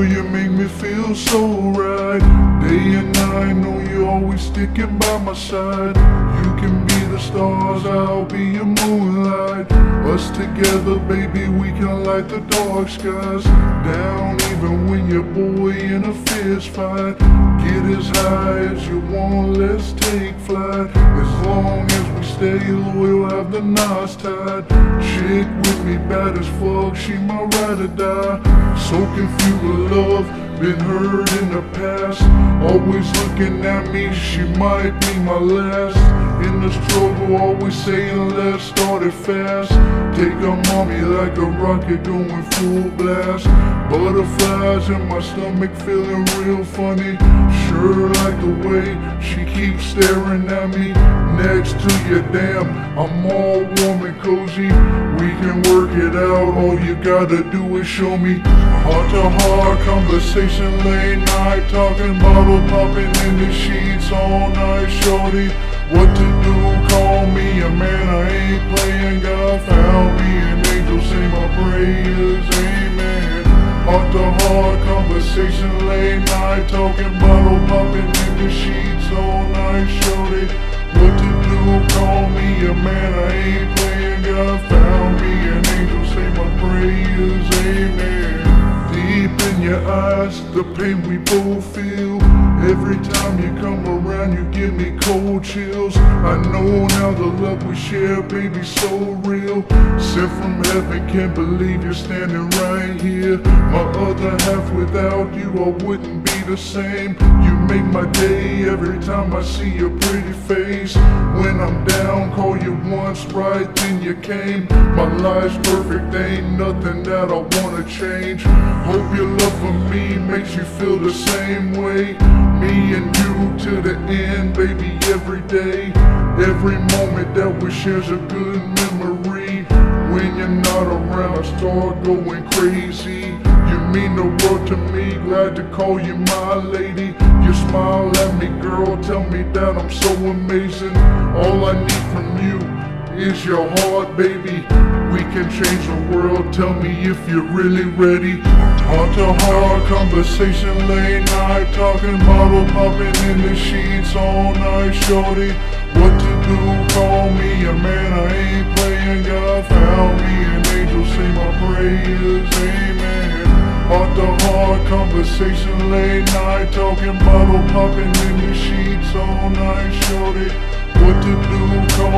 Girl, you make me feel so right. Day and night, know you always sticking by my side. You can be the stars, I'll be your moonlight. Us together, baby, we can light the dark skies. Down even when you're boy in a fist fight. Get as high as you want, let's take flight. As long as we stay loyal, have the knots tied. Chick with me, bad as fuck, she my ride or die. Soaking through the love, been hurt in the past. Always looking at me, she might be my last. In the struggle, always saying let's start it fast. Take a mommy like a rocket going full blast. Butterflies in my stomach feeling real funny. Sure like the way she keeps staring at me. Next to you, damn, I'm all warm and cozy. Can work it out, all you gotta do is show me. Heart to heart conversation, late night talking, bottle popping in the sheets all night, shorty. What to do? Call me a man, I ain't playing. God found me, an angel say my prayers, amen. Heart to heart conversation, late night talking, bottle popping eyes, the pain we both feel. Every time you come around, you give me cold chills. I know now the love we share, baby, so real. Sent from heaven, can't believe you're standing right here. My other half, without you, I wouldn't be the same. You make my day every time I see your pretty face. When I'm down, call you once, right then you came. My life's perfect, ain't nothing that I wanna change. Hope your love for me makes you feel the same way. Me and you to the end, baby, every day. Every moment that we share's a good memory. You're not around, I start going crazy. You mean the world to me, glad to call you my lady. You smile at me, girl, tell me that I'm so amazing. All I need from you is your heart, baby. We can change the world, tell me if you're really ready. Heart to heart conversation, late night talking, bottle popping in the sheets all night, shorty. What to do? Call me a man, my prayers, amen. Heart to heart conversation, late night talking, bottle popping in the sheets all night, shorty. What to do?